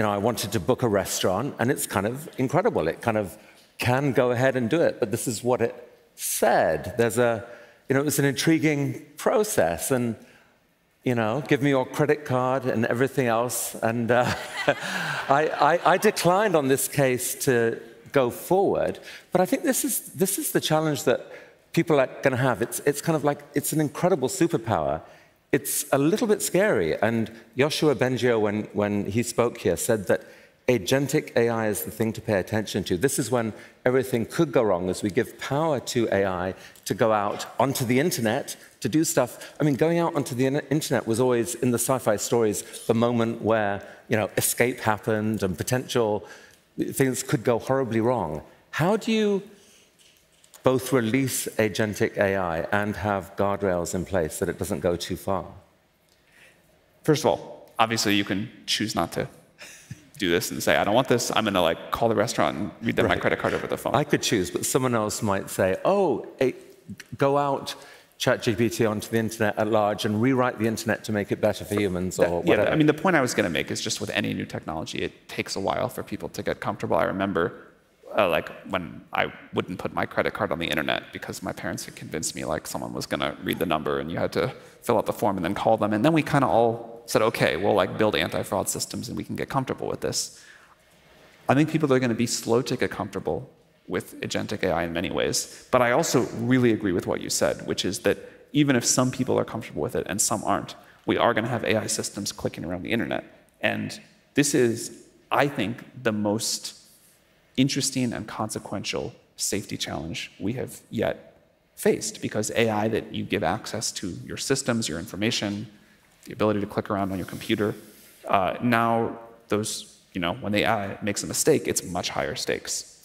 you know, I wanted to book a restaurant, and it's kind of incredible. It kind of can go ahead and do it, but this is what it said. There's a, you know, it was an intriguing process, and you know, give me your credit card and everything else. And uh, I, I, I, declined on this case to go forward. But I think this is, this is the challenge that people are going to have. It's, it's kind of like, it's an incredible superpower. It's a little bit scary. And Yoshua Bengio, when, when he spoke here, said that agentic AI is the thing to pay attention to. This is when everything could go wrong as we give power to AI to go out onto the internet to do stuff. I mean, going out onto the internet was always, in the sci-fi stories, the moment where, you know, escape happened and potential things could go horribly wrong. How do you both release agentic AI and have guardrails in place that it doesn't go too far? First of all, obviously you can choose not to do this and say, I don't want this. I'm going to like call the restaurant and read them right. my credit card over the phone. I could choose, but someone else might say, oh, hey, go out ChatGPT onto the internet at large and rewrite the internet to make it better for humans or whatever. Yeah, I mean, the point I was going to make is just with any new technology, it takes a while for people to get comfortable. I remember uh, like when I wouldn't put my credit card on the internet because my parents had convinced me like someone was going to read the number and you had to fill out the form and then call them. And then we kind of all said, okay, we'll like build anti-fraud systems and we can get comfortable with this. I think people are going to be slow to get comfortable with agentic AI in many ways. But I also really agree with what you said, which is that even if some people are comfortable with it and some aren't, we are going to have AI systems clicking around the internet. And this is, I think, the most interesting and consequential safety challenge we have yet faced because AI that you give access to your systems, your information, the ability to click around on your computer, uh, now those, you know, when the AI makes a mistake, it's much higher stakes.